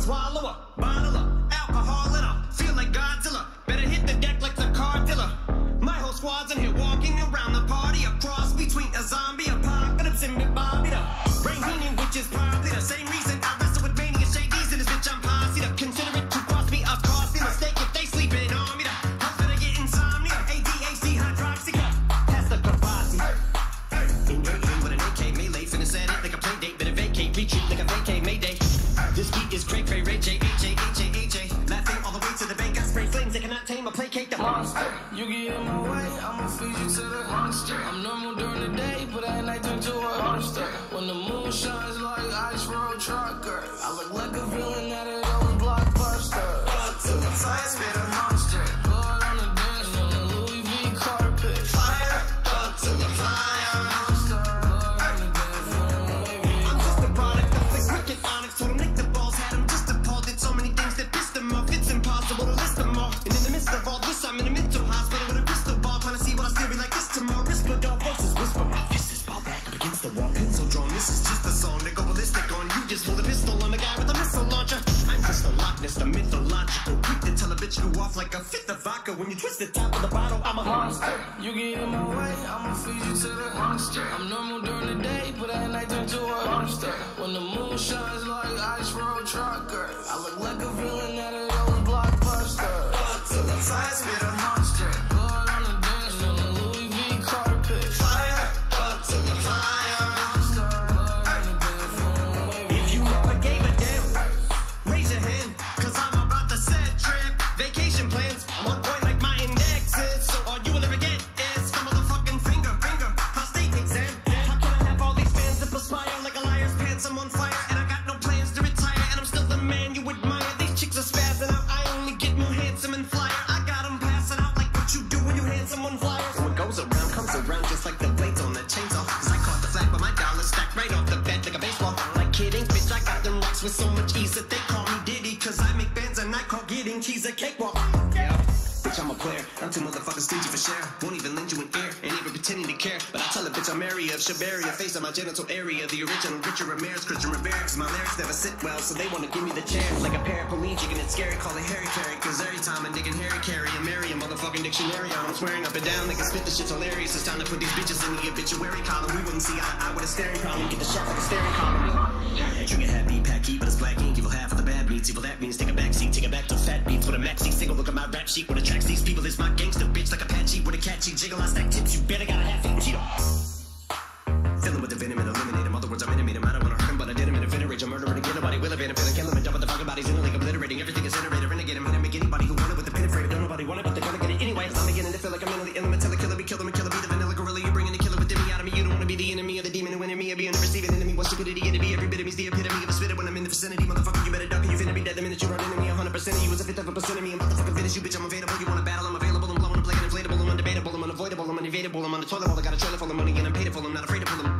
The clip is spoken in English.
swallow a bottle of alcohol in her. Feel like Godzilla. Better hit the deck like the car. My whole squad's in here walking around the party. A cross between a zombie apocalypse and Bobby the Heenan, which is probably the same reason placate the monster. You get in my way, I'ma feed you to the monster. I'm normal during the day, but at night turn to a monster. When the moon shines like ice road trucker, the mythological. Quick to tell a bitch you off like a fifth of vodka. When you twist the top of the bottle, I'm a monster. You get in my way, I'ma feed you to the monster. I'm normal during the day, but at night turn to a monster. When the moon shines like ice road trucker, I look like a villain I'm on fire and I got no plans to retire. And I'm still the man you admire. These chicks are spazzing out, I only get more handsome and flyer. I got 'em passing out like what you do when you hand someone flyers. What goes around comes around just like the blades on the chainsaw. Cause I caught the flag, but my dollar stacked right off the bat like a baseball. Am Like kidding, bitch, I got them rocks with so much ease that they call me Diddy. Cause I make bands and I call getting cheese a cakewalk. Yeah. Bitch, I'm a player. I'm too motherfucking stingy for share. Won't even lend you an ear. Ain't even pretending to care. But I tell a bitch I'm area of Shabaria. Face on my genital area. The original Richard Ramirez, Christian Rivera. Cause my lyrics never sit well. So they wanna give me the chair. Like a paraplegic and it's scary. Call it Harry Carry. Cause every time I'm digging Harry Carry and marry a motherfucking dictionary. I'm swearing up and down. They can spit the shit's hilarious. It's time to put these bitches in the obituary column. We wouldn't see eye eye with a staring problem. Get the shot like a staring column. Trigger happy, packy, but it's black ink. Half of the beats. Evil that means take a back seat. Take it back to fat beats with a maxi single. Look at my rap sheet. What attracts these people is my gangster bitch like Apache with a catchy jiggle. I stack tips. You better got a half inch. Fill 'em with the venom and eliminate 'em. Other words, I'm intimate 'em. I don't wanna hurt 'em, but I did 'em in a venerate. I'm murdering. Nobody will evade 'em. Finna kill 'em and dump the fucking bodies in the lake, obliterating. Everything is iterated. Renegade 'em. Hit 'em. Make anybody who want it with the pen afraid. Don't nobody want it, but they're gonna get it anyway. I'm beginning to feel like I'm mentally ill. I'm a a killer. Be killer. Me killer. Be the vanilla gorilla. You bringing the killer within me out of me. You don't wanna be the enemy of the demon who enemy of being the receiving enemy. What stupidity it'd be. Every bit of me's the epitome of a spitter when I'm in the vicinity. Motherfucker, you better duck. Inflatable. I'm on the toilet bowl. I got a trailer full of money and I'm paid it full. I'm not afraid to pull them.